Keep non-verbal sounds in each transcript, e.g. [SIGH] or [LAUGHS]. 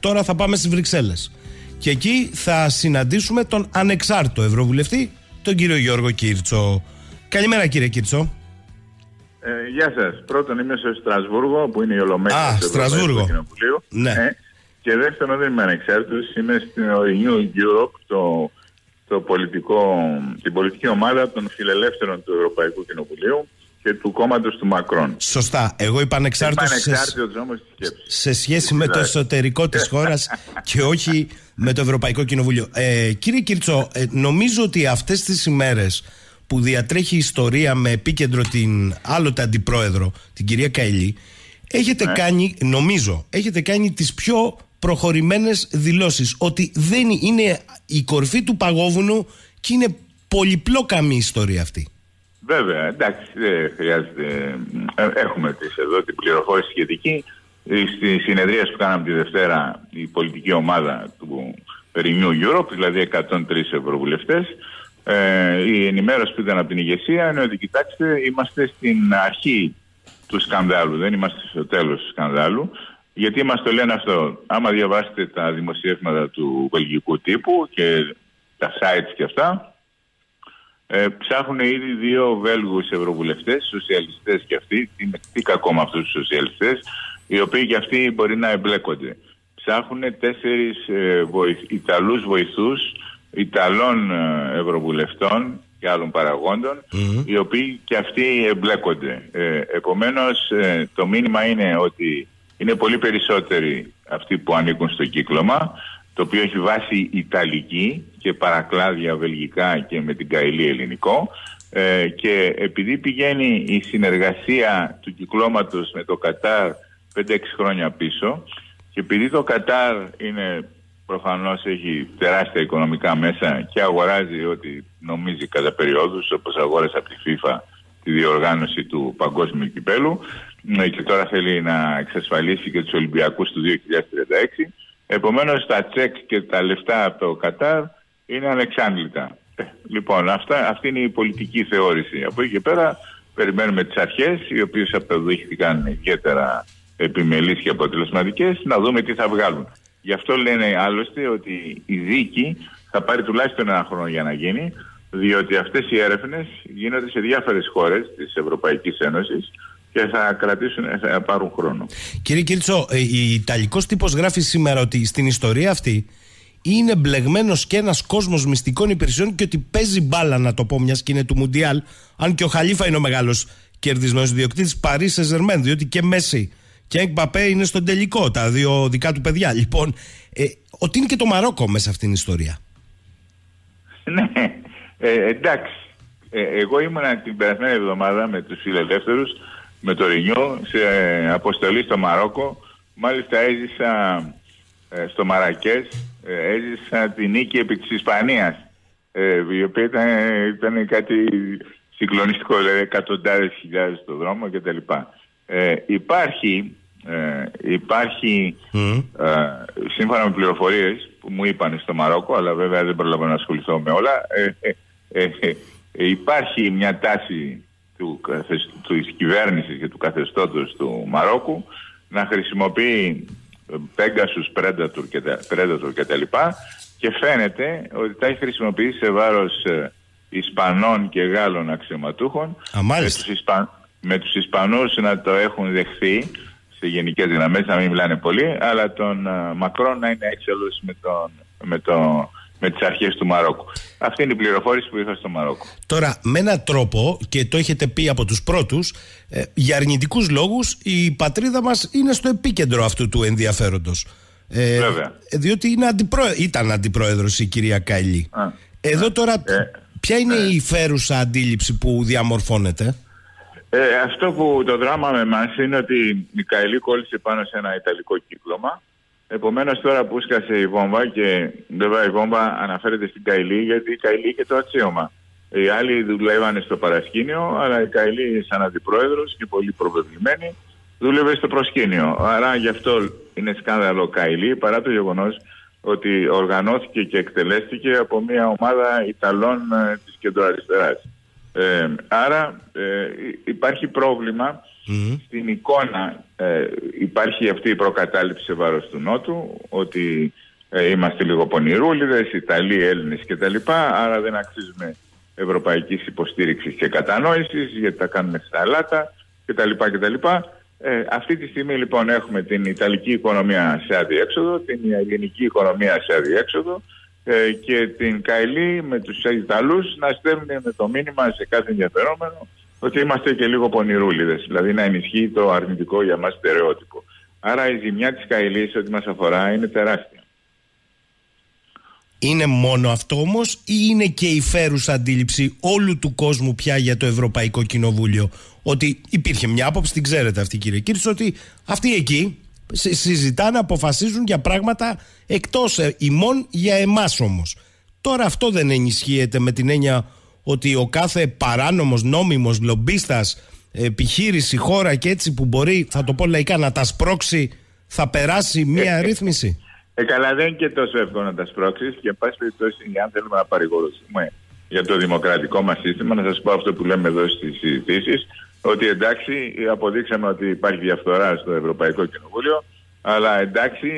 Τώρα θα πάμε στις Βρυξέλλες. Και εκεί θα συναντήσουμε τον ανεξάρτητο Ευρωβουλευτή, τον κύριο Γιώργο Κίρτσο. Καλημέρα κύριε Κίρτσο. Ε, γεια σας. Πρώτον είμαι στο Στρασβούργο που είναι η Ολομέλεια του Στρασβούργο. Κοινοβουλίου. Ναι. Ε, και δεύτερον δεν είμαι ανεξάρτητος, είμαι στην New Europe, το, το πολιτικό, την πολιτική ομάδα των φιλελεύθερων του Ευρωπαϊκού Κοινοβουλίου και του κόμματος του Μακρόν. Σωστά. Εγώ είπα ανεξάρτητος σε, σε σχέση με το εσωτερικό της [LAUGHS] χώρας και όχι με το Ευρωπαϊκό Κοινοβούλιο. Ε, κύριε Κίρτσο, ε, νομίζω ότι αυτές τις ημέρες που διατρέχει η ιστορία με επίκεντρο την άλλοτε αντιπρόεδρο, την κυρία Καηλή, έχετε ναι. κάνει, νομίζω, έχετε κάνει τις πιο προχωρημένες δηλώσεις ότι δεν είναι η κορφή του παγόβουνου και είναι πολυπλόκαμη η ιστορία αυτή. Βέβαια, εντάξει, δεν χρειάζεται. Ε, έχουμε τις εδώ την πληροφόρηση σχετική. Στη συνεδρία που κάναμε τη Δευτέρα η πολιτική ομάδα του Renew Europe, δηλαδή 103 ευρωβουλευτές, ε, η ενημέρωση που ήταν από την ηγεσία είναι ότι κοιτάξτε είμαστε στην αρχή του σκανδάλου, δεν είμαστε στο τέλος του σκανδάλου. Γιατί μας το λένε αυτό, άμα διαβάσετε τα δημοσιεύματα του βελγικού τύπου και τα sites και αυτά, ε, ψάχνουν ήδη δύο Βέλγους ευρωβουλευτές, σοσιαλιστές και αυτοί, τι, τι κακό με αυτούς τους σοσιαλιστές, οι οποίοι και αυτοί μπορεί να εμπλέκονται. Ψάχνουν τέσσερις ε, βοηθ, Ιταλούς βοηθούς, Ιταλών ε, ευρωβουλευτών και άλλων οι οποίοι και αυτοί εμπλέκονται. Ε, επομένως, ε, το μήνυμα είναι ότι είναι πολύ περισσότεροι αυτοί που ανήκουν στο κύκλωμα, το οποίο έχει βάση Ιταλική και παρακλάδια βελγικά και με την Καηλή ελληνικό ε, και επειδή πηγαίνει η συνεργασία του κυκλώματος με το Κατάρ 5-6 χρόνια πίσω και επειδή το Κατάρ είναι προφανώς έχει τεράστια οικονομικά μέσα και αγοράζει ό,τι νομίζει κατά περιόδους όπως αγόρασε από τη FIFA τη διοργάνωση του παγκόσμιου κυπέλου ε, και τώρα θέλει να εξασφαλίσει και τους Ολυμπιακούς του 2036 Επομένως τα τσεκ και τα λεφτά από το Κατάρ είναι ανεξάντλητα. Ε, λοιπόν, αυτά, αυτή είναι η πολιτική θεώρηση. Από εκεί και πέρα περιμένουμε τις αρχές, οι οποίες αποδείχθηκαν ιδιαίτερα επιμελείς και αποτελεσματικές, να δούμε τι θα βγάλουν. Γι' αυτό λένε άλλωστε ότι η δίκη θα πάρει τουλάχιστον ένα χρόνο για να γίνει, διότι αυτές οι έρευνες γίνονται σε διάφορες χώρες της Ευρωπαϊκής Ένωσης και θα κρατήσουν, θα πάρουν χρόνο. Κύριε Κίρτσο, ε, η Ιταλικός τύπος γράφει σήμερα ότι στην ιστορία αυτή είναι μπλεγμένος και ένας κόσμος μυστικών υπηρεσιών και ότι παίζει μπάλα, να το πω, μια και είναι του Μουντιάλ. Αν και ο Χαλίφα είναι ο μεγάλος κερδισμένος ιδιοκτήτης Παρί Σεζερμέν, διότι και Μέση και Εγκπαπέ είναι στον τελικό, τα δύο δικά του παιδιά. Λοιπόν, ε, ότι είναι και το Μαρόκο μέσα σε αυτήν την ιστορία. [LAUGHS] Ναι, ε, εντάξει. Ε, εγώ ήμουν την περασμένη εβδομάδα με τους φιλελεύθερους με το Ρινιό σε αποστολή στο Μαρόκο. Μάλιστα έζησα ε, στο Μαρακές, ε, έζησα την νίκη επί της Ισπανίας, ε, η οποία ήταν, ήταν κάτι συγκλονιστικό, δηλαδή εκατοντάδες χιλιάδες στο δρόμο κτλ. Ε, υπάρχει, ε, υπάρχει σύμφωνα με πληροφορίες που μου είπαν στο Μαρόκο, αλλά βέβαια δεν προλαβαίνω να ασχοληθώ με όλα, υπάρχει μια τάση του, της κυβέρνησης και του καθεστώτος του Μαρόκου να χρησιμοποιεί Pegasus Predator και, τα, Predator και τα λοιπά και φαίνεται ότι τα έχει χρησιμοποιήσει σε βάρος ε, Ισπανών και Γάλλων αξιωματούχων. Με, τους Ισπα... με τους Ισπανούς να το έχουν δεχθεί σε γενικές δυναμές να μην μιλάνε πολύ αλλά τον uh, Μακρόν να είναι έξαλλος με τον, με τον με τις αρχές του Μαρόκου. Αυτή είναι η πληροφόρηση που είχα στο Μαρόκο. Τώρα, με έναν τρόπο, και το έχετε πει από τους πρώτους, ε, για αρνητικούς λόγους η πατρίδα μας είναι στο επίκεντρο αυτού του ενδιαφέροντος. Ε, Βέβαια. Διότι είναι ήταν αντιπρόεδρος η κυρία Καηλή. Εδώ ε, τώρα, ε, ποια είναι ε. η φέρουσα αντίληψη που διαμορφώνεται; αυτό που το δράμα με εμάς είναι ότι η Καηλή κόλλησε πάνω σε ένα ιταλικό κύκλωμα Επομένως τώρα που σκάσε η βόμβα και βέβαια η βόμβα αναφέρεται στην Καηλή γιατί η Καηλή είχε το αξίωμα. Οι άλλοι δουλεύανε στο παρασκήνιο αλλά η Καηλή σαν αντιπρόεδρος και πολύ προβεβλημένη δούλευε στο προσκήνιο. Άρα γι' αυτό είναι σκάνδαλο Καηλή παρά το γεγονός ότι οργανώθηκε και εκτελέστηκε από μια ομάδα Ιταλών ε, της κεντροαριστεράς. Ε, άρα ε, υπάρχει πρόβλημα Στην εικόνα ε, υπάρχει αυτή η προκατάληψη σε βάρος του Νότου ότι ε, είμαστε λίγο πονηρούλιδες, Ιταλοί, Έλληνες κτλ. Άρα δεν αξίζουμε ευρωπαϊκής υποστήριξης και κατανόησης γιατί τα κάνουμε στα αλάτα κτλ. κτλ. Ε, αυτή τη στιγμή λοιπόν έχουμε την Ιταλική οικονομία σε αδιέξοδο, την ελληνική οικονομία σε αδιέξοδο ε, και την Καηλή με τους Ιταλούς να στέλνουν με το μήνυμα σε κάθε ενδιαφερόμενο ότι είμαστε και λίγο πονηρούλιδες, δηλαδή να ενισχύει το αρνητικό για μας στερεότυπο. Άρα η ζημιά της Καηλής ό,τι μας αφορά είναι τεράστια. Είναι μόνο αυτό όμως ή είναι και η φέρουσα αντίληψη όλου του κόσμου πια για το Ευρωπαϊκό Κοινοβούλιο; Ότι υπήρχε μια άποψη, την ξέρετε αυτή κύριε Κύρτς, ότι αυτοί εκεί συζητάνε, αποφασίζουν για πράγματα εκτός ε, ημών για εμάς όμως. Τώρα αυτό δεν ενισχύεται με την έννοια ότι ο κάθε παράνομος, νόμιμος, λομπίστας, επιχείρηση, χώρα και έτσι που μπορεί, θα το πω λαϊκά, να τα σπρώξει, θα περάσει μία ε, ε, ρύθμιση. Ε, καλά, δεν είναι και τόσο εύκολο να τα σπρώξεις και, εν πάση περιπτώσει, αν θέλουμε να παρηγορήσουμε για το δημοκρατικό μας σύστημα, να σας πω αυτό που λέμε εδώ στις συζητήσεις, ότι εντάξει, αποδείξαμε ότι υπάρχει διαφθορά στο Ευρωπαϊκό Κοινοβούλιο, αλλά εντάξει,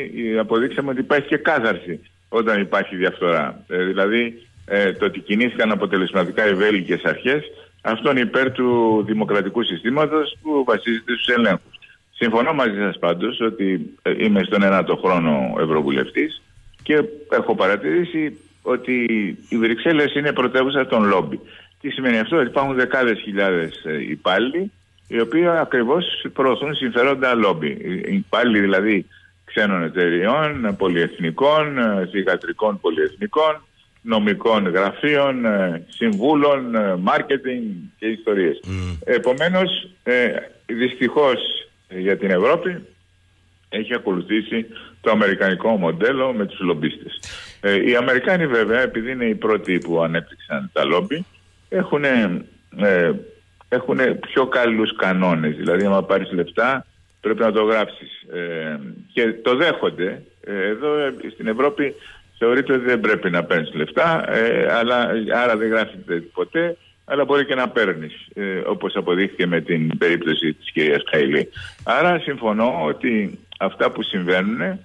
αποδείξαμε ότι υπάρχει και κάθαρση όταν υπάρχει διαφθορά. Ε, δηλαδή, ε, το ότι κινήθηκαν αποτελεσματικά ευέλικε αρχές, αυτό είναι υπέρ του δημοκρατικού συστήματος που βασίζεται στους ελέγχους. Συμφωνώ μαζί σας πάντως ότι ε, είμαι στον ένα το χρόνο Ευρωβουλευτής και έχω παρατηρήσει ότι οι Βρυξέλλες είναι πρωτεύουσα των λόμπι. Τι σημαίνει αυτό, ότι υπάρχουν δεκάδες χιλιάδες ε, υπάλληλοι οι οποίοι ακριβώς προωθούν συμφερόντα λόμπι. Υπάλληλοι δηλαδή ξένων εταιριών, πολυεθνικών, ε, θηγατρικών πολυεθνικών, νομικών γραφείων, ε, συμβούλων, μάρκετινγκ και ιστορίες. Mm. Επομένως, δυστυχώς για την Ευρώπη έχει ακολουθήσει το αμερικανικό μοντέλο με τους λομπίστες. Ε, οι Αμερικάνοι βέβαια, επειδή είναι οι πρώτοι που ανέπτυξαν τα λόμπι, έχουν, ε, έχουν πιο καλούς κανόνες. Δηλαδή, άμα πάρεις λεφτά, πρέπει να το γράψεις. Ε, και το δέχονται. Ε, εδώ ε, στην Ευρώπη θεωρείται ότι δεν πρέπει να παίρνεις λεφτά, αλλά, άρα δεν γράφεται ποτέ, αλλά μπορεί και να παίρνεις, όπως αποδείχθηκε με την περίπτωση της κυρίας Καϊλή. Άρα συμφωνώ ότι αυτά που συμβαίνουν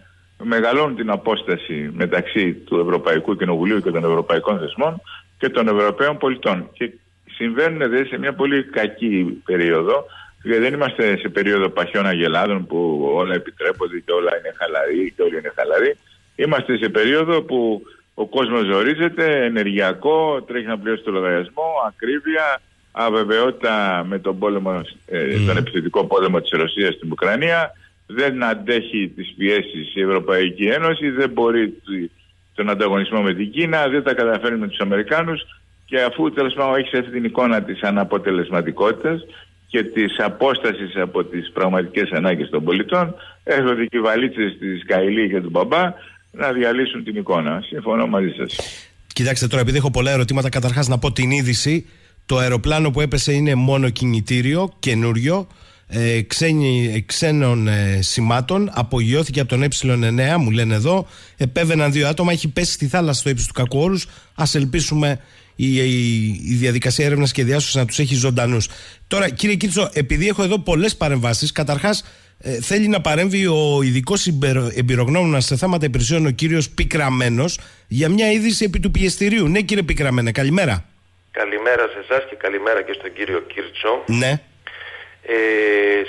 μεγαλώνουν την απόσταση μεταξύ του Ευρωπαϊκού Κοινοβουλίου και των Ευρωπαϊκών Θεσμών και των Ευρωπαίων πολιτών. Και συμβαίνουν δε σε μια πολύ κακή περίοδο, γιατί δεν είμαστε σε περίοδο παχιών αγελάδων που όλα επιτρέπονται και όλα είναι χαλαροί και όλοι είναι χαλαροί. Είμαστε σε περίοδο που ο κόσμος ζορίζεται, ενεργειακό, τρέχει να πληρώσει το λογαριασμό, ακρίβεια, αβεβαιότητα με τον, πόλεμο, ε, τον επιθετικό πόλεμο της Ρωσίας στην Ουκρανία, δεν αντέχει τις πιέσεις η Ευρωπαϊκή Ένωση, δεν μπορεί τον ανταγωνισμό με την Κίνα, δεν τα καταφέρει με τους Αμερικάνους και αφού τέλος πάντων έχεις αυτή την εικόνα της αναποτελεσματικότητας και της απόστασης από τις πραγματικές ανάγκες των πολιτών, έρχονται και οι βαλίτσες της Καηλή και του Μπαμπά να διαλύσουν την εικόνα. Συμφωνώ μαζί σας. Κοιτάξτε τώρα, επειδή έχω πολλά ερωτήματα, καταρχάς να πω την είδηση. Το αεροπλάνο που έπεσε είναι μόνο κινητήριο, καινούριο ε, ξένοι, ξένων ε, σημάτων. Απογειώθηκε από τον Ε9, μου λένε εδώ. Επέβαιναν δύο άτομα. Έχει πέσει στη θάλασσα στο ύψος του Κακουόρου. Α ελπίσουμε η, η, η διαδικασία έρευνας και διάσωσης να τους έχει ζωντανούς. Τώρα, κύριε Κίτσο, επειδή έχω εδώ πολλές παρεμβάσεις, καταρχάς ε, θέλει να παρέμβει ο ειδικός εμπειρογνώμονας σε θέματα υπηρεσιών, ο κύριος Πικραμένος, για μια είδηση επί του πιεστηρίου. Ναι, κύριε Πικραμένε, καλημέρα. Καλημέρα σε εσάς και καλημέρα και στον κύριο Κίρτσο. Ναι. Ε,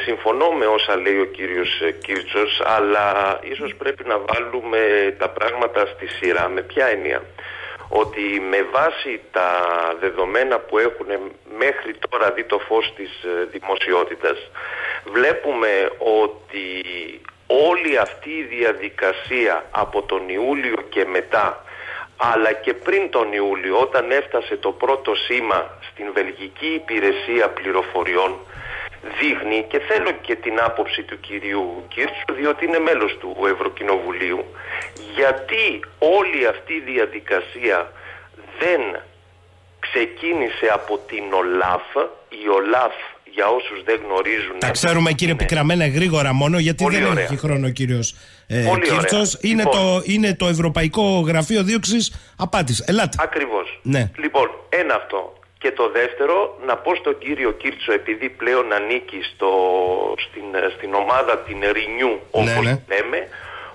συμφωνώ με όσα λέει ο κύριος ε, Κίρτσος, αλλά ίσως πρέπει να βάλουμε τα πράγματα στη σειρά. Με ποια έννοια; Ότι με βάση τα δεδομένα που έχουν μέχρι τώρα δει το φως της ε, δημοσιότητας, βλέπουμε ότι όλη αυτή η διαδικασία από τον Ιούλιο και μετά αλλά και πριν τον Ιούλιο όταν έφτασε το πρώτο σήμα στην Βελγική Υπηρεσία Πληροφοριών δείχνει και θέλω και την άποψη του κυρίου Κίρτσου διότι είναι μέλος του Ευρωκοινοβουλίου γιατί όλη αυτή η διαδικασία δεν ξεκίνησε από την ΟΛΑΦ. Η ΟΛΑΦ για όσους δεν γνωρίζουν Τα ξέρουμε κύριε είναι... Πικραμένα γρήγορα μόνο γιατί δεν ωραία. έχει χρόνο ο κύριος ε, Κίρτσος είναι, λοιπόν. το, είναι το Ευρωπαϊκό Γραφείο Δίωξης Απάτης Ελάτε Ακριβώς ναι. Λοιπόν ένα αυτό Και το δεύτερο, να πω στον κύριο Κίρτσο, επειδή πλέον ανήκει στο, στην, στην ομάδα την Renew, ναι, όπως ναι. λέμε,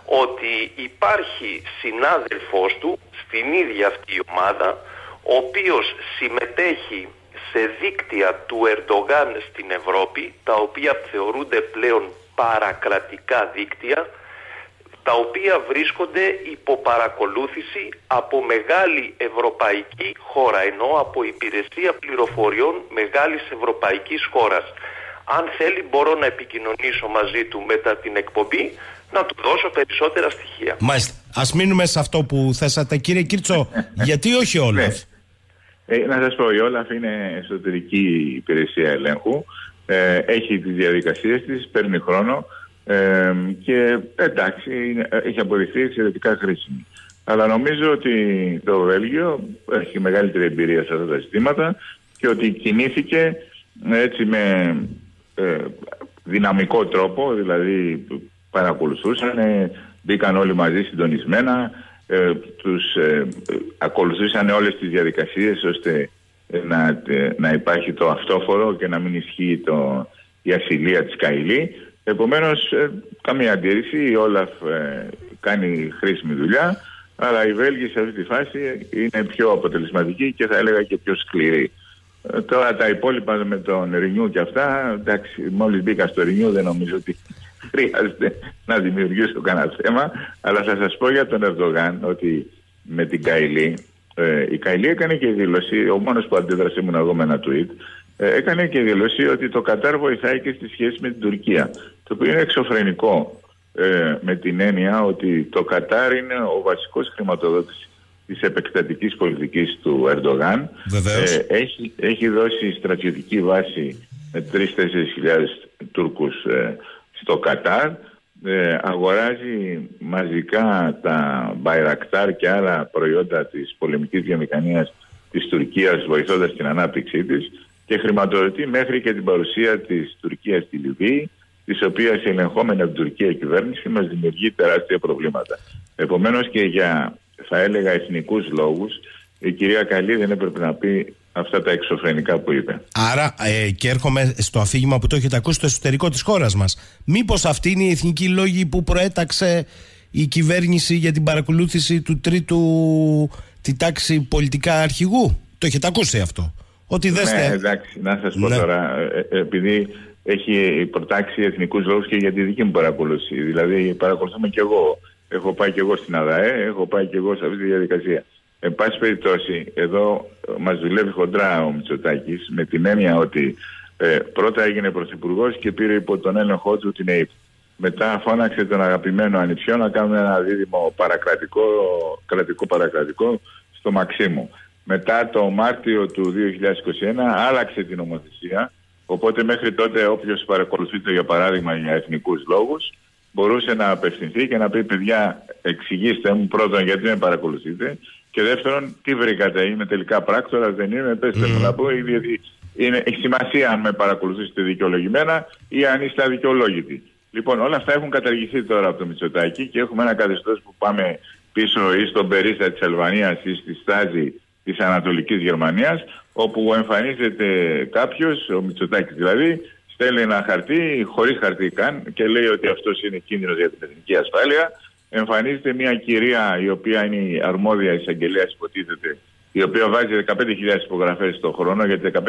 ότι υπάρχει συνάδελφός του στην ίδια αυτή η ομάδα, ο οποίος συμμετέχει σε δίκτυα του Ερντογάν στην Ευρώπη, τα οποία θεωρούνται πλέον παρακρατικά δίκτυα, τα οποία βρίσκονται υπό παρακολούθηση από μεγάλη ευρωπαϊκή χώρα, ενώ από υπηρεσία πληροφοριών μεγάλης ευρωπαϊκής χώρας. Αν θέλει μπορώ να επικοινωνήσω μαζί του μετά την εκπομπή να του δώσω περισσότερα στοιχεία. Μάλιστα. Ας μείνουμε σε αυτό που θέσατε. Κύριε Κίρτσο, [LAUGHS] γιατί όχι Όλαφ. Ναι. Ε, να σας πω, η Όλαφ είναι εσωτερική υπηρεσία ελέγχου. Ε, έχει τις διαδικασίες της, παίρνει χρόνο ε, και εντάξει, έχει αποδειχθεί εξαιρετικά χρήσιμη. Αλλά νομίζω ότι το Βέλγιο έχει μεγαλύτερη εμπειρία σε αυτά τα ζητήματα και ότι κινήθηκε έτσι με ε, δυναμικό τρόπο, δηλαδή παρακολουθούσαν, μπήκαν όλοι μαζί συντονισμένα, ε, τους ε, ακολουθούσαν όλες τις διαδικασίες ώστε να, να υπάρχει το αυτόφορο και να μην ισχύει το, η ασυλία της Καηλή. Επομένως, ε, καμία αντίρρηση, η Όλαφ ε, κάνει χρήσιμη δουλειά, αλλά η Βέλγοι σε αυτή τη φάση είναι πιο αποτελεσματική και θα έλεγα και πιο σκληρή. Ε, τώρα τα υπόλοιπα με τον Ρινιού και αυτά, εντάξει, μόλις μπήκα στο Ρινιού δεν νομίζω ότι χρειάζεται να δημιουργήσω κανένα θέμα, αλλά θα σας πω για τον Ερδογάν ότι με την Καηλή, ε, η Καηλή έκανε και δήλωση, ο μόνος που αντίδρασε ήμουν εγώ με ένα tweet, ε, έκανε και δήλωση ότι το Κατάρ βοηθάει και στη σχέση με την Τουρκία. Το οποίο είναι εξωφρενικό ε, με την έννοια ότι το Κατάρ είναι ο βασικός χρηματοδότης της επεκτατικής πολιτικής του Ερντογάν. Ε, έχει, έχει δώσει στρατιωτική βάση με 3-4 χιλιάδες Τούρκους ε, στο Κατάρ. Ε, αγοράζει μαζικά τα Μπαϊρακτάρ και άλλα προϊόντα της πολεμικής βιομηχανίας της Τουρκίας βοηθώντας την ανάπτυξή της και χρηματοδοτεί μέχρι και την παρουσία της Τουρκίας στη Λιβύη της οποίας η ελεγχόμενη από την Τουρκία κυβέρνηση μας δημιουργεί τεράστια προβλήματα. Επομένως και για θα έλεγα εθνικούς λόγους η κυρία Καλή δεν έπρεπε να πει αυτά τα εξωφρενικά που είπε. Άρα ε, και έρχομαι στο αφήγημα που το έχετε ακούσει στο εσωτερικό της χώρας μας. Μήπως αυτή είναι η εθνική λόγη που προέταξε η κυβέρνηση για την παρακολούθηση του τρίτου τη τάξη πολιτικά αρχηγού; Το έχετε ακούσει αυτό; Ότι δέστε... Ναι, εντάξει, να σας πω ναι. τώρα, ε, ε, επειδή έχει προτάξει εθνικούς λόγους και για τη δική μου παρακολούθηση. Δηλαδή παρακολουθούμε και εγώ. Έχω πάει και εγώ στην ΑΔΑΕ, έχω πάει και εγώ σε αυτή τη διαδικασία. Εν πάση περιπτώσει, εδώ μας δουλεύει χοντρά ο Μητσοτάκης με την έννοια ότι ε, πρώτα έγινε πρωθυπουργός και πήρε υπό τον έλεγχό του την ΑΕΠ. Μετά φώναξε τον αγαπημένο Ανιψιό να κάνουμε ένα δίδυμο παρακρατικό, κρατικό παρακρατικό στο Μαξίμου. Μετά το Μάρτιο του 2021 άλλαξε την νομοθεσία, οπότε μέχρι τότε όποιος παρακολουθείται για παράδειγμα για εθνικούς λόγους μπορούσε να απευθυνθεί και να πει παιδιά εξηγήστε μου πρώτον γιατί με παρακολουθείτε και δεύτερον τι βρήκατε, είμαι τελικά πράκτορας, δεν είμαι, πέστε μου να πω, γιατί είναι, έχει σημασία αν με παρακολουθήσετε δικαιολογημένα ή αν είστε αδικαιολόγητοι. Λοιπόν, όλα αυτά έχουν καταργηθεί τώρα από το Μητσοτάκι και έχουμε ένα καθεστώς που πάμε πίσω ή στον Περίστα της Αλβανίας ή στη στάζη της Ανατολικής Γερμανίας όπου εμφανίζεται κάποιος, ο Μητσοτάκης δηλαδή, στέλνει ένα χαρτί, χωρίς χαρτί καν και λέει ότι αυτός είναι κίνδυνος για την εθνική ασφάλεια. Εμφανίζεται μια κυρία η οποία είναι η αρμόδια εισαγγελέας υποτίθεται η οποία βάζει 15.000 υπογραφές το χρόνο γιατί 15.000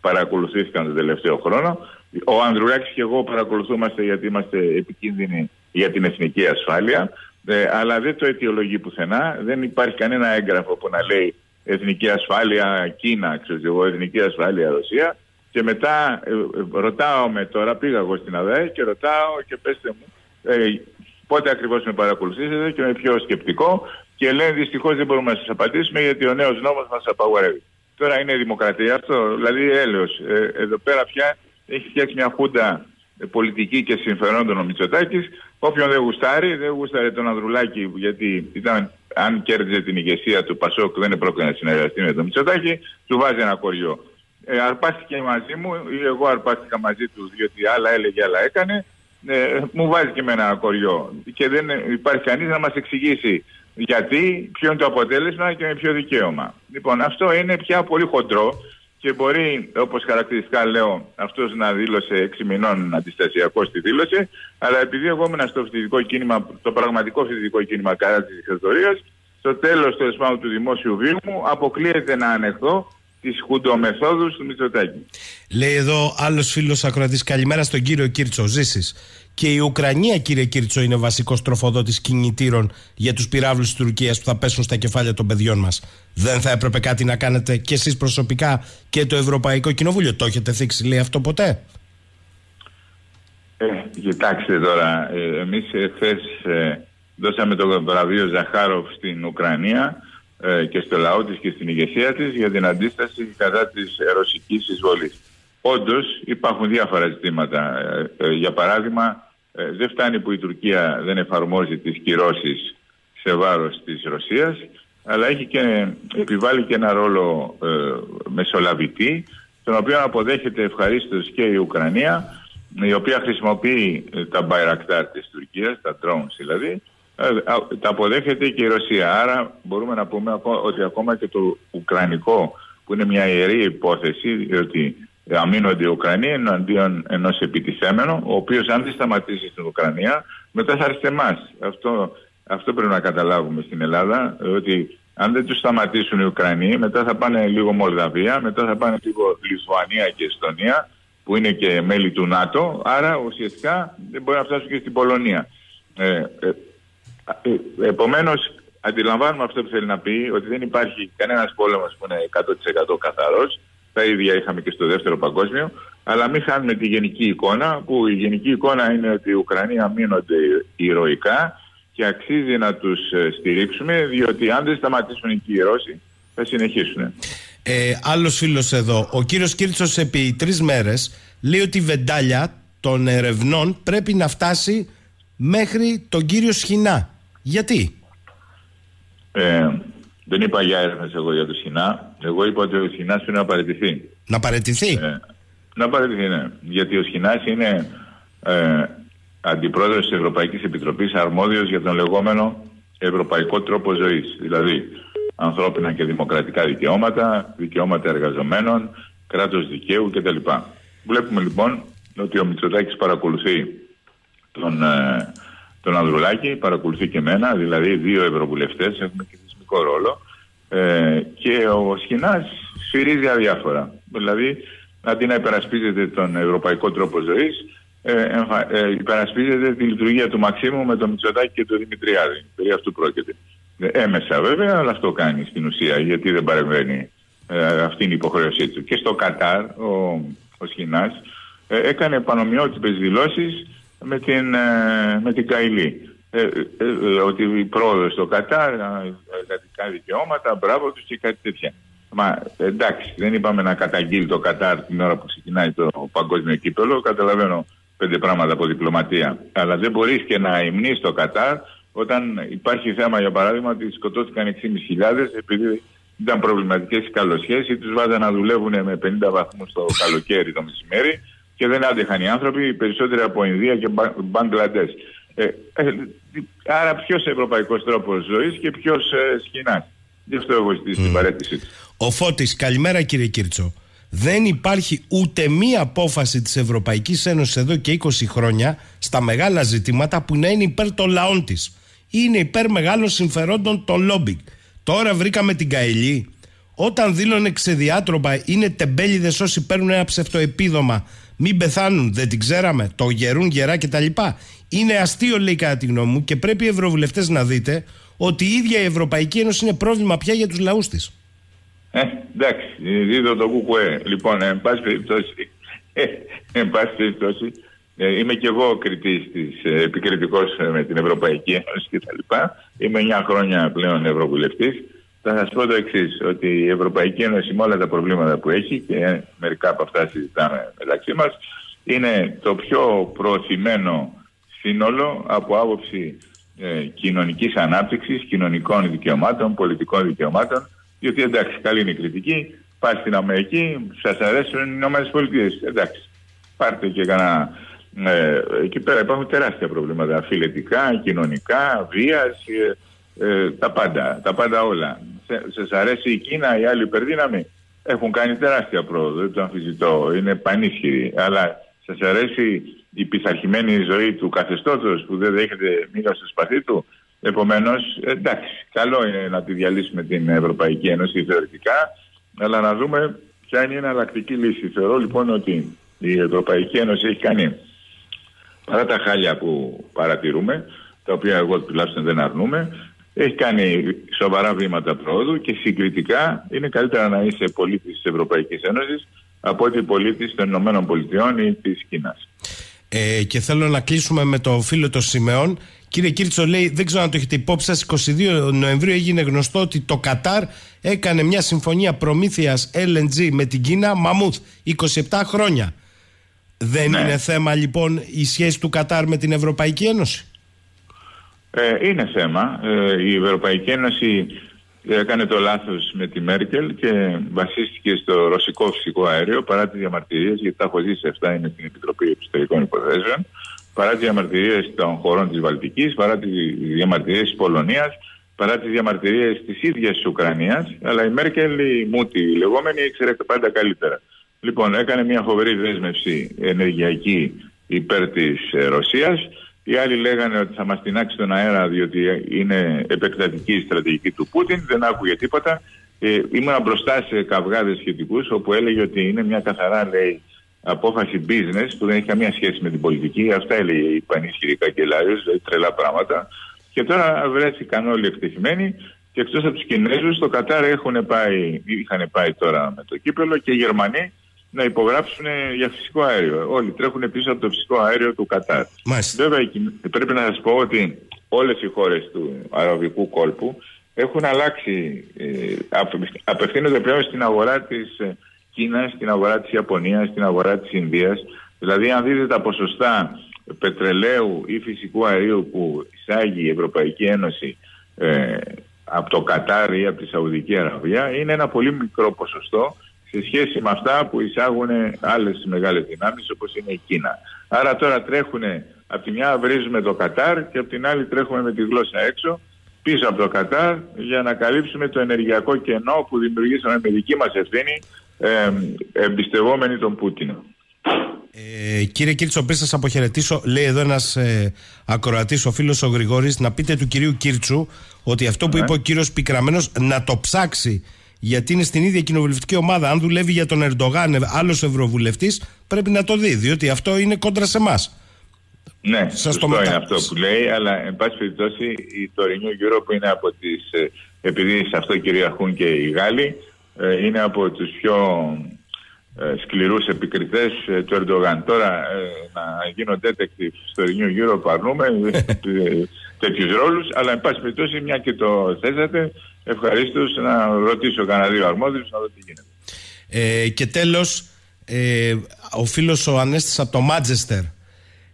παρακολουθήθηκαν τον τελευταίο χρόνο. Ο Ανδρουλάκης και εγώ παρακολουθούμαστε γιατί είμαστε επικίνδυνοι για την εθνική ασφάλεια. Ε, αλλά δεν το αιτιολογεί πουθενά. Δεν υπάρχει κανένα έγγραφο που να λέει εθνική ασφάλεια Κίνα, ξέρω εγώ, εθνική ασφάλεια Ρωσία. Και μετά ε, ε, ρωτάω με τώρα, πήγα εγώ στην ΑΔΕ και ρωτάω και πέστε μου ε, πότε ακριβώς με παρακολουθήσετε και με πιο σκεπτικό και λένε δυστυχώς δεν μπορούμε να σας απαντήσουμε γιατί ο νέος νόμος μας απαγορεύει. Τώρα είναι δημοκρατία αυτό, δηλαδή έλεος. Ε, εδώ πέρα πια έχει φτιάξει μια χούντα πολιτική και συμφερόντων ο Μητσοτάκης. Όποιον δεν γουστάρει, δεν γουστάρει τον Ανδρουλάκη, γιατί ήταν, αν κέρδιζε την ηγεσία του Πασόκ δεν πρόκειται να συνεργαστεί με τον Μητσοτάκη, του βάζει ένα κοριό. Ε, αρπάστηκε μαζί μου ή εγώ αρπάστηκα μαζί τους, διότι άλλα έλεγε, άλλα έκανε. Ε, μου βάζει και με ένα κοριό. Και δεν υπάρχει κανείς να μας εξηγήσει γιατί, ποιο είναι το αποτέλεσμα και με ποιο δικαίωμα. Λοιπόν, αυτό είναι πια πολύ χοντρό και μπορεί, όπως χαρακτηριστικά λέω, αυτός να δήλωσε έξι μηνών αντιστασιακό στη δήλωση, αλλά επειδή εγώ ήμουν στο φοιτητικό κίνημα, το πραγματικό φοιτητικό κίνημα κατά της δικτατορίας, στο τέλος του του δημόσιου βίου μου αποκλείεται να ανεχθώ τι χουντομεθόδου του Μητσοτάκη. Λέει εδώ άλλος φίλος Ακροατής, καλημέρα στον κύριο Κίρτσο. Ζήσεις. Και η Ουκρανία, κύριε Κίρτσο, είναι βασικός τροφοδότης κινητήρων για τους πυράβλους της Τουρκίας που θα πέσουν στα κεφάλια των παιδιών μας. Δεν θα έπρεπε κάτι να κάνετε κι εσείς προσωπικά και το Ευρωπαϊκό Κοινοβούλιο. Το έχετε θίξει, λέει αυτό ποτέ; Ε, κοιτάξτε τώρα, ε, εμείς εχθές ε, δώσαμε το βραβείο Ζαχάροφ στην Ουκρανία ε, και στο λαό της και στην ηγεσία της για την αντίσταση κατά της ρωσικής εισβολής. Όντως υπάρχουν διάφορα ζητήματα. Ε, ε, για παράδειγμα, δεν φτάνει που η Τουρκία δεν εφαρμόζει τις κυρώσεις σε βάρος της Ρωσίας, αλλά έχει και, επιβάλλει και ένα ρόλο μεσολαβητή, τον οποίο αποδέχεται ευχαρίστως και η Ουκρανία, η οποία χρησιμοποιεί τα Bayraktar της Τουρκίας, τα drones δηλαδή, ε, τα αποδέχεται και η Ρωσία. Άρα μπορούμε να πούμε ότι ακόμα και το Ουκρανικό που είναι μια ιερή υπόθεση ότι αμήνονται οι Ουκρανοί εναντίον ενός επιτιθέμενου, ο οποίος αν δεν σταματήσει στην Ουκρανία, μετά θα έρθει εμάς. Αυτό, αυτό πρέπει να καταλάβουμε στην Ελλάδα, ότι αν δεν τους σταματήσουν οι Ουκρανοί, μετά θα πάνε λίγο Μολδαβία, μετά θα πάνε λίγο Λιθουανία και Εστονία, που είναι και μέλη του ΝΑΤΟ, άρα ουσιαστικά δεν μπορεί να φτάσουν και στην Πολωνία. Ε, ε, ε, Επομένως, αντιλαμβάνουμε αυτό που θέλει να πει, ότι δεν υπάρχει κανένας πόλεμος που είναι 100% καθαρός. Τα ίδια είχαμε και στο δεύτερο παγκόσμιο. Αλλά μην χάνουμε τη γενική εικόνα, που η γενική εικόνα είναι ότι οι Ουκρανοί αμήνονται ηρωικά και αξίζει να τους ε, στηρίξουμε, διότι αν δεν σταματήσουν οι Ρώσοι, θα συνεχίσουν. Ε, Άλλος φίλος εδώ, ο κύριος Κίρτσος επί τρεις μέρες λέει ότι η βεντάλια των ερευνών πρέπει να φτάσει μέχρι τον κύριο Σχοινά. Γιατί; Ε, δεν είπα για έρευνες εγώ για το Σχοινά. Εγώ είπα ότι ο Σχοινά πρέπει να παραιτηθεί. Να παραιτηθεί; Ε, να παραιτηθεί, ναι. Γιατί ο Σχοινά είναι ε, αντιπρόεδρος της Ευρωπαϊκής Επιτροπής αρμόδιος για τον λεγόμενο ευρωπαϊκό τρόπο ζωής. Δηλαδή ανθρώπινα και δημοκρατικά δικαιώματα, δικαιώματα εργαζομένων, κράτος δικαίου κτλ. Βλέπουμε λοιπόν ότι ο Μητσοτάκης παρακολουθεί τον, ε, τον Ανδρουλάκη, παρακολουθεί και εμένα, δηλαδή δύο ευρωβουλευτές, έχουμε και θεσμικό ρόλο ε, και ο Σχοινάς σφυρίζει αδιάφορα. Δηλαδή, αντί να υπερασπίζεται τον ευρωπαϊκό τρόπο ζωής, ε, ε, υπερασπίζεται τη λειτουργία του Μαξίμου με τον Μητσοτάκη και τον Δημητριάδη. Περί αυτού πρόκειται. Ε, έμεσα βέβαια, αλλά αυτό κάνει στην ουσία, γιατί δεν παρεμβαίνει. Ε, αυτή είναι η υποχρέωσή του. Και στο Κατάρ, ο, ο Σχοινάς ε, έκανε πανομοιότυπες δηλώσεις με την, ε, με την Καηλή. Ε, ε, ε, ότι η πρόοδος στο Κατάρ, εργατικά δικαιώματα, μπράβο τους και κάτι τέτοια. Μα εντάξει, δεν είπαμε να καταγγείλει το Κατάρ την ώρα που ξεκινάει το παγκόσμιο κύπελο. Καταλαβαίνω πέντε πράγματα από διπλωματία. Αλλά δεν μπορείς και να υμνείς το Κατάρ όταν υπάρχει θέμα, για παράδειγμα, ότι σκοτώθηκαν 6.500 επειδή ήταν προβληματικές οι καλοσχέσεις ή τους βάζαν να δουλεύουν με 50 βαθμούς το καλοκαίρι το μεσημέρι και δεν άντεχαν οι άνθρωποι, περισσότεροι από Ινδία και Μπαγκλαντές. Ε, ε, άρα ποιος ευρωπαϊκός τρόπος ζωής και ποιος ε, σκηνάς. Γι' αυτό έχω ζητήσει mm. την παρέτηση. Ο Φώτης, καλημέρα κύριε Κίρτσο. Δεν υπάρχει ούτε μία απόφαση της Ευρωπαϊκής Ένωσης εδώ και 20 χρόνια στα μεγάλα ζητήματα που να είναι υπέρ των λαών της. Είναι υπέρ μεγάλων συμφερόντων των λόμπινγκ. Τώρα βρήκαμε την Καηλή. Όταν δήλωνε ξεδιάτροπα είναι τεμπέληδες όσοι παίρνουν ένα ψευτοεπίδομα μην πεθάνουν, δεν την ξέραμε, το γερούν γερά κτλ. Είναι αστείο, λέει κατά τη γνώμη μου, και πρέπει οι ευρωβουλευτές να δείτε ότι η ίδια η Ευρωπαϊκή Ένωση είναι πρόβλημα πια για τους λαούς της. Ε, εντάξει, δίδω το κουκουέ. Λοιπόν, εν πάση περιπτώσει, ε, εν πάση περιπτώσει ε, είμαι και εγώ κριτής της, ε, επικριτικός με την Ευρωπαϊκή Ένωση κτλ. Είμαι 9 χρόνια πλέον ευρωβουλευτής θα σας πω το εξής, ότι η Ευρωπαϊκή Ένωση με όλα τα προβλήματα που έχει και μερικά από αυτά συζητάμε μεταξύ μας, είναι το πιο προωθημένο σύνολο από άποψη ε, κοινωνικής ανάπτυξης, κοινωνικών δικαιωμάτων, πολιτικών δικαιωμάτων, διότι εντάξει, καλή είναι η κριτική, πάει στην Αμερική, σας αρέσουν οι Ηνωμένες Πολιτείες. Εντάξει, πάρτε και κανένα. Ε, εκεί πέρα υπάρχουν τεράστια προβλήματα, φιλετικά, κοινωνικά, βίας, ε, ε, τα πάντα, τα πάντα όλα. Σε, σε αρέσει η Κίνα, η άλλη υπερδύναμη, έχουν κάνει τεράστια πρόοδο, δεν το αμφισβητώ, είναι πανίσχυροι. Αλλά σας αρέσει η πειθαρχημένη ζωή του καθεστώτος που δεν δέχεται μήνα στο σπαθί του; Επομένως, εντάξει, καλό είναι να τη διαλύσουμε την Ευρωπαϊκή Ένωση θεωρητικά, αλλά να δούμε ποια είναι η εναλλακτική λύση. Θεωρώ λοιπόν ότι η Ευρωπαϊκή Ένωση έχει κάνει παρά τα χάλια που παρατηρούμε, τα οποία εγώ τουλάχιστον δεν αρνούμε, έχει κάνει σοβαρά βήματα πρόοδου και συγκριτικά είναι καλύτερα να είσαι πολίτης της Ευρωπαϊκής Ένωσης από ότι πολίτης των Ηνωμένων Πολιτειών ή της Κίνας. Ε, και θέλω να κλείσουμε με το φίλο των Σιμεών. Κύριε Κίρτσο, λέει, δεν ξέρω αν το έχετε υπόψη σας, 22 Νοεμβρίου έγινε γνωστό ότι το Κατάρ έκανε μια συμφωνία προμήθειας LNG με την Κίνα, Μαμούθ, 27 χρόνια. Δεν ναι. είναι θέμα λοιπόν η σχέση του Κατάρ με την Ευρωπαϊκή Ένωση; Ε, είναι θέμα. Ε, η Ευρωπαϊκή Ένωση έκανε το λάθος με τη Μέρκελ και βασίστηκε στο ρωσικό φυσικό αέριο παρά τις διαμαρτυρίες, γιατί τα έχω ζήσει αυτά, είναι στην Επιτροπή Εξωτερικών Υποθέσεων, παρά τις διαμαρτυρίες των χωρών της Βαλτικής, παρά τις διαμαρτυρίες της Πολωνίας, παρά τις διαμαρτυρίες της ίδιας της Ουκρανίας, αλλά η Μέρκελ, η Μούτη, η λεγόμενη, ήξερε πάντα καλύτερα. Λοιπόν, έκανε μια φοβερή δέσμευση ενεργειακή υπέρ της ε, Ρωσίας, οι άλλοι λέγανε ότι θα μας τεινάξει τον αέρα διότι είναι επεκτατική η στρατηγική του Πούτιν. Δεν άκουγε τίποτα. Ε, ήμουν μπροστά σε καυγάδες σχετικούς όπου έλεγε ότι είναι μια καθαρά λέει, απόφαση business που δεν έχει καμία σχέση με την πολιτική. Αυτά έλεγε η πανίσχυρη καγκελάριος, δηλαδή τρελά πράγματα. Και τώρα βρέθηκαν όλοι εκτεθειμένοι και εκτός από τους Κινέζους το Κατάρ έχουν πάει, είχαν πάει τώρα με το κύπελο και οι Γερμανοί να υπογράψουν για φυσικό αέριο. Όλοι τρέχουν πίσω από το φυσικό αέριο του Κατάρ. Βέβαια πρέπει να σας πω ότι όλες οι χώρες του αραβικού κόλπου έχουν αλλάξει, ε, απευθύνονται πλέον στην αγορά της ε, Κίνας, στην αγορά της Ιαπωνίας, στην αγορά της Ινδίας. Δηλαδή αν δείτε τα ποσοστά πετρελαίου ή φυσικού αερίου που εισάγει η Ευρωπαϊκή Ένωση ε, από το Κατάρ ή από τη Σαουδική Αραβία είναι ένα πολύ μικρό ποσοστό σε σχέση με αυτά που εισάγουν άλλες μεγάλες δυνάμεις όπως είναι η Κίνα. Άρα τώρα τρέχουν, από τη μια βρίζουμε το Κατάρ και από την άλλη τρέχουμε με τη γλώσσα έξω πίσω από το Κατάρ για να καλύψουμε το ενεργειακό κενό που δημιουργήσαμε με δική μας ευθύνη ε, εμπιστευόμενοι τον Πούτιν. Ε, κύριε Κίρτσο, πριν σας αποχαιρετήσω, λέει εδώ ένας ε, ακροατής, ο φίλος ο Γρηγόρης, να πείτε του κυρίου Κίρτσου ότι αυτό που ναι. είπε ο κύριος Πικραμένος να το ψάξει γιατί είναι στην ίδια κοινοβουλευτική ομάδα. Αν δουλεύει για τον Ερντογάν άλλος ευρωβουλευτής, πρέπει να το δει, διότι αυτό είναι κόντρα σε εμάς. Ναι, Σας το είναι αυτό που λέει, αλλά εν πάση περιπτώσει η τωρινή Europe είναι από τις, ε, επειδή σε αυτό κυριαρχούν και οι Γάλλοι, ε, είναι από τους πιο ε, σκληρούς επικριτές του Ερντογάν. Τώρα να γίνω detective στο Renew Europe αρνούμε [LAUGHS] τέτοιους ρόλους, αλλά εν πάση περιπτώσει μια και το θέσατε, ευχαρίστω να ρωτήσω κανένα δύο αρμόδιους να δω τι γίνεται. Ε, και τέλος, ε, ο φίλος ο Ανέστης από το Μάτζεστερ.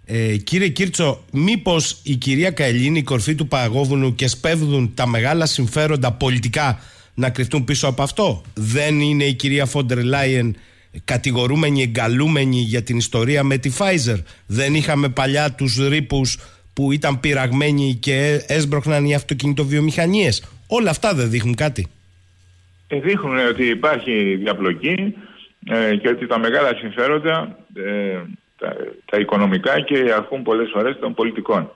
Ε, κύριε Κίρτσο, μήπως η κυρία Καελίνη, η κορφή του Παγόβουνου και σπέβδουν τα μεγάλα συμφέροντα πολιτικά να κρυφτούν πίσω από αυτό; Δεν είναι η κυρία Φόντερ Λάιεν κατηγορούμενη, εγκαλούμενη για την ιστορία με τη Pfizer. Δεν είχαμε παλιά τους ρήπους που ήταν πειραγμένοι και έσπροχναν οι αυτοκινητοβιομηχανίες; Όλα αυτά δεν δείχνουν κάτι. Ε, δείχνουν ότι υπάρχει διαπλοκή ε, και ότι τα μεγάλα συμφέροντα, ε, τα, τα, οικονομικά και αρχούν πολλές φορές των πολιτικών.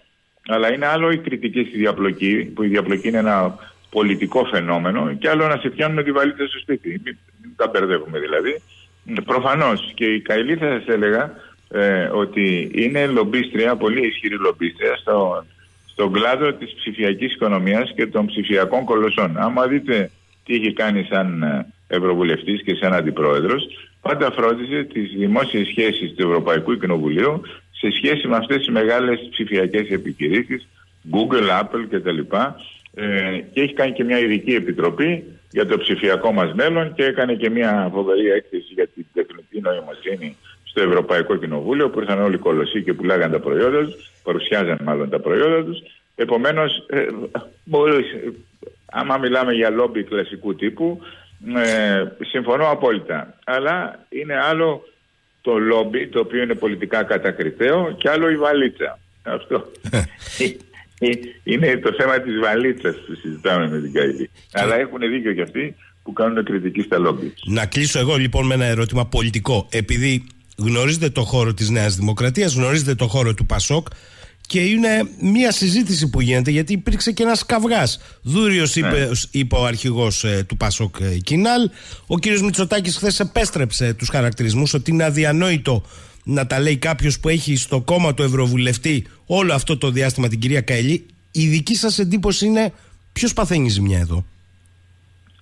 Αλλά είναι άλλο η κριτική στη διαπλοκή, που η διαπλοκή είναι ένα πολιτικό φαινόμενο και άλλο να σε πιάνουν τη βαλίτσα στο σπίτι. Μην, τα μπερδεύουμε δηλαδή. Προφανώς και η Καηλή θα σας έλεγα ε, ότι είναι λομπίστρια, πολύ ισχυρή λομπίστρια στο, στον κλάδο της ψηφιακής οικονομίας και των ψηφιακών κολοσσών. Άμα δείτε τι έχει κάνει σαν ε, Ευρωβουλευτής και σαν Αντιπρόεδρος, πάντα φρόντιζε τις δημόσιες σχέσεις του Ευρωπαϊκού Κοινοβουλίου σε σχέση με αυτές τις μεγάλες ψηφιακές επιχειρήσεις, Google, Apple κτλ. Ε, και έχει κάνει και μια ειδική επιτροπή για το ψηφιακό μας μέλλον και έκανε και μια φοβερή έκθεση για την τεχνητή νοημοσύνη στο Ευρωπαϊκό Κοινοβούλιο που ήρθαν όλοι οι κολοσσοί και πουλάγαν τα προϊόντα τους, παρουσιάζαν μάλλον τα προϊόντα τους. Επομένως, ε, άμα μιλάμε για λόμπι κλασικού τύπου, ε, συμφωνώ απόλυτα. Αλλά είναι άλλο το λόμπι, το οποίο είναι πολιτικά κατακριτέο, και άλλο η βαλίτσα. Αυτό. [LAUGHS] Ε, είναι το θέμα της βαλίτσας που συζητάμε με την Καϊλή. Αλλά έχουν δίκιο κι αυτοί που κάνουν κριτική στα λόμπι. Να κλείσω εγώ λοιπόν με ένα ερώτημα πολιτικό. Επειδή γνωρίζετε το χώρο της Νέας Δημοκρατίας, γνωρίζετε το χώρο του Πασόκ και είναι μια συζήτηση που γίνεται γιατί υπήρξε και ένας καυγάς. Δούριος ναι. είπε, είπε ο αρχηγός ε, του Πασόκ ε, Κινάλ. Ο κύριος Μητσοτάκης χθες επέστρεψε τους χαρακτηρισμούς ότι είναι αδιανόητο να τα λέει κάποιος που έχει στο κόμμα του Ευρωβουλευτή όλο αυτό το διάστημα την κυρία Καηλή. Η δική σας εντύπωση είναι ποιος παθαίνει ζημιά εδώ;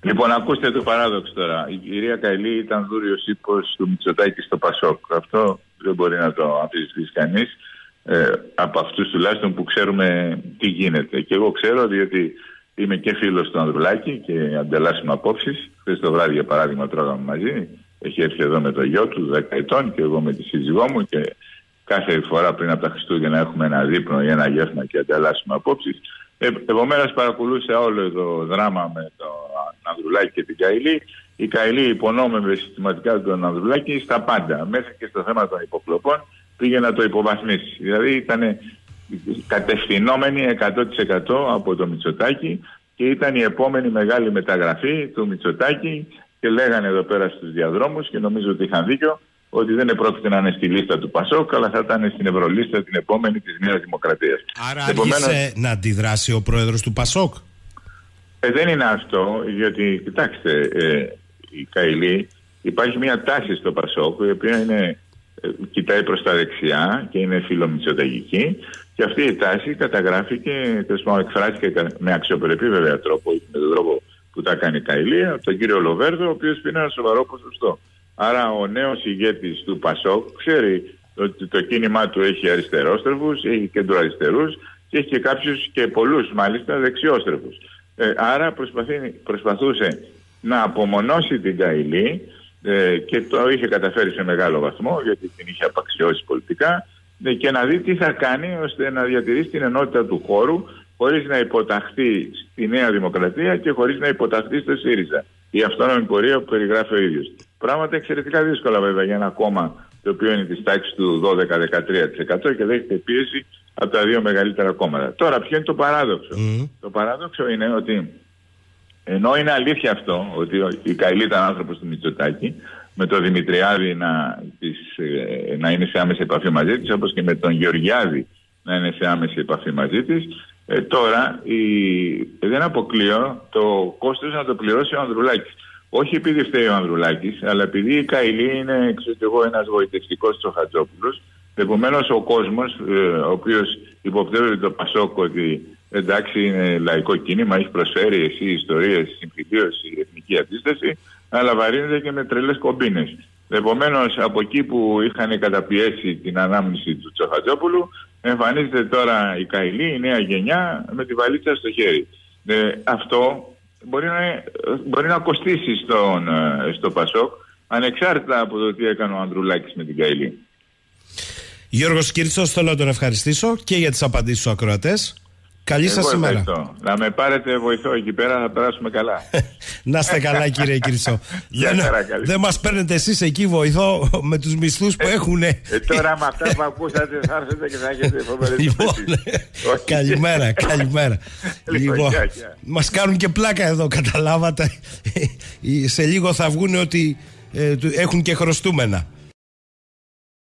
Λοιπόν, ακούστε το παράδοξο τώρα. Η κυρία Καηλή ήταν δούριος ύπο του Μητσοτάκη στο Πασόκ. Αυτό δεν μπορεί να το αμφισβητήσει κανείς. Ε, από αυτούς τουλάχιστον που ξέρουμε τι γίνεται. Και εγώ ξέρω διότι είμαι και φίλος του Ανδρουλάκη και αντελάσσουμε απόψεις. Χθες το βράδυ, για παράδειγμα, τρώγαμε μαζί. Έχει έρθει εδώ με το γιο του 10 ετών και εγώ με τη σύζυγό μου και κάθε φορά πριν από τα Χριστούγεννα έχουμε ένα δείπνο ή ένα γεύμα και ανταλλάσσουμε απόψεις. Ε, Επομένω, παρακολούθησα όλο το δράμα με τον Ανδρουλάκη και την Καηλή. Η Καηλή υπονόμευε συστηματικά τον Ανδρουλάκη στα πάντα. Μέχρι και στο θέμα των υποκλοπών πήγε να το υποβαθμίσει. Δηλαδή ήταν κατευθυνόμενη 100% από το Μητσοτάκη και ήταν η επόμενη μεγάλη μεταγραφή του Μητσοτάκη και λέγανε εδώ πέρα στους διαδρόμους και νομίζω ότι είχαν δίκιο ότι δεν πρόκειται να είναι στη λίστα του Πασόκ, αλλά θα ήταν στην Ευρωλίστα την επόμενη της Νέας Δημοκρατίας. Άρα Επομένως, άρχισε να αντιδράσει ο πρόεδρος του Πασόκ; Ε, δεν είναι αυτό, γιατί κοιτάξτε, ε, η Καηλή υπάρχει μια τάση στο Πασόκ, η οποία είναι, ε, κοιτάει προς τα δεξιά και είναι φιλομητσοταγική και αυτή η τάση καταγράφηκε, εκφράστηκε με αξιοπρεπή βέβαια τρόπο, με τον τρόπο που τα κάνει Καηλία, από τον κύριο Λοβέρδο, ο οποίος πήρε ένα σοβαρό ποσοστό. Άρα ο νέος ηγέτης του Πασόκ ξέρει ότι το κίνημά του έχει αριστερόστρεφους, έχει κεντροαριστερούς και έχει και κάποιους και πολλούς μάλιστα δεξιόστρεφους. Ε, άρα προσπαθούσε να απομονώσει την Καηλή ε, και το είχε καταφέρει σε μεγάλο βαθμό γιατί την είχε απαξιώσει πολιτικά ε, και να δει τι θα κάνει ώστε να διατηρήσει την ενότητα του χώρου χωρίς να υποταχθεί στη Νέα Δημοκρατία και χωρίς να υποταχθεί στο ΣΥΡΙΖΑ. Η αυτόνομη πορεία που περιγράφει ο ίδιος. Πράγματα εξαιρετικά δύσκολα βέβαια για ένα κόμμα το οποίο είναι της τάξης του 12-13% και δέχεται πίεση από τα δύο μεγαλύτερα κόμματα. Τώρα, ποιο είναι το παράδοξο; Το παράδοξο είναι ότι ενώ είναι αλήθεια αυτό, ότι η Καηλή ήταν άνθρωπος του Μητσοτάκη, με τον Δημητριάδη να, της, ε, να είναι σε άμεση επαφή μαζί της, όπως και με τον Γεωργιάδη να είναι σε άμεση επαφή μαζί της, ε, τώρα η, δεν αποκλείω το κόστος να το πληρώσει ο Ανδρουλάκης. Όχι επειδή φταίει ο Ανδρουλάκης, αλλά επειδή η Καηλή είναι, ξέρω εγώ, ένας βοητευτικός Τσοχατζόπουλος. Επομένως ο κόσμος, ε, ο οποίος υποπτεύει το Πασόκ ότι εντάξει είναι λαϊκό κίνημα, έχει προσφέρει εσύ ιστορίες, συμφιλίωση, εθνική αντίσταση, αλλά βαρύνεται και με τρελές κομπίνες. Επομένως, από εκεί που είχαν καταπιέσει την ανάμνηση του Τσοχατζόπουλου, εμφανίζεται τώρα η Καηλή, η νέα γενιά, με τη βαλίτσα στο χέρι. Ε, αυτό μπορεί να, μπορεί να κοστίσει στον, ε, στο Πασόκ, ανεξάρτητα από το τι έκανε ο Ανδρουλάκης με την Καηλή. Γιώργος Κίρτσος, θέλω να τον ευχαριστήσω και για τις απαντήσεις του ακροατές. Καλή σας ημέρα. Να με πάρετε βοηθό εκεί πέρα, θα περάσουμε καλά. [LAUGHS] να είστε καλά, κύριε Κυρσό. [LAUGHS] δεν δεν μας παίρνετε εσείς εκεί βοηθό με τους μισθούς που έχουν. Ε, τώρα με αυτά που ακούσατε θα έρθετε και θα έχετε φοβερές Λοιπόν, καλημέρα, καλημέρα. [LAUGHS] λοιπόν, λοιπόν μας κάνουν και πλάκα εδώ, καταλάβατε. Σε λίγο θα βγουν ότι ε, έχουν και χρωστούμενα.